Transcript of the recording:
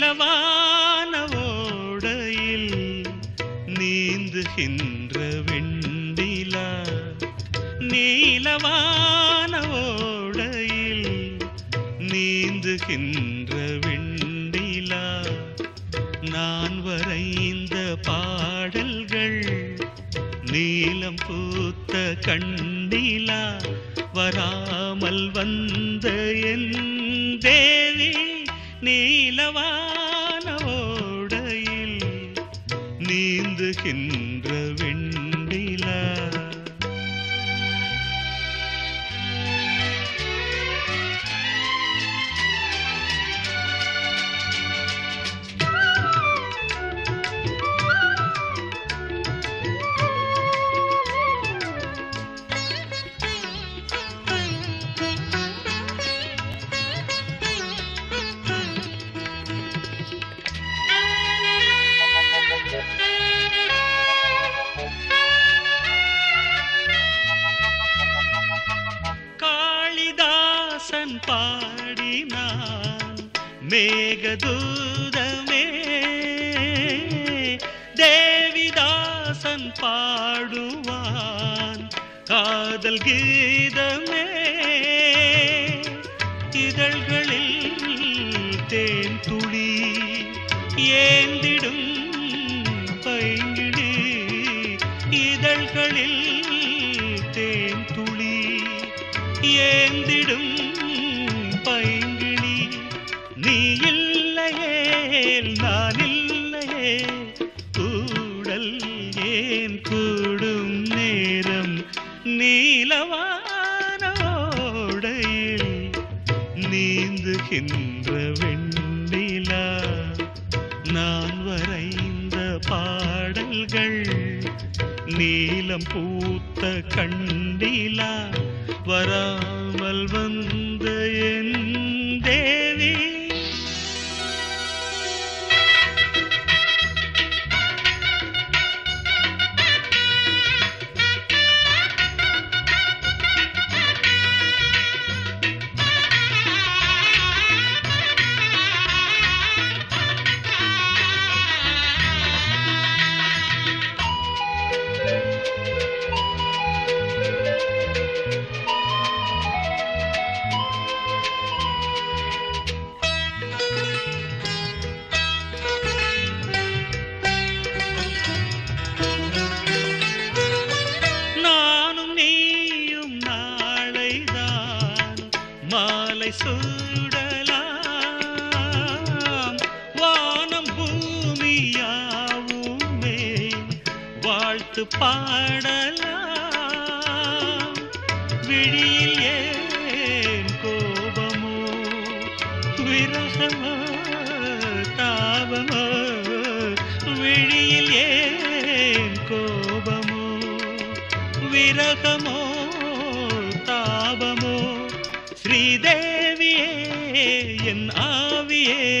நீலவான ஓடையில் நீந்துகின்ற வெண்டிலா நீலவான ஓடையில் நீந்துகின்ற வெண்டிலா நான் வரைந்த பாடல்கள் நீலம் பூத்த கண்ணிலா. வராமல் வந்த என் தேவி நீலவான ஓடையில் நீந்துகின்ற காளிதாசன் பாடினான். மேகதூதமே தேவிதாசன் பாடுவான். காதல் கீதமே இதழ்களில் தேன் துளி ஏந்திடும் பைங்கிடி. இதழ்களில் தேன் துளி ஏந்திடும் நீந்துகின்ற வெண்ணிலா நான் வரைந்த பாடல்கள் நீலம் பூத்த கண்டிலா வரா மாலை சூடலாம். வானம் பூமியாவுமே வாழ்த்து பாடலாம். விழியில் ஏன் கோபமோ விரகமோ தாபமோ விழியில் ஏன் கோபமோ விரகமோ தேவியே என் ஆவியே.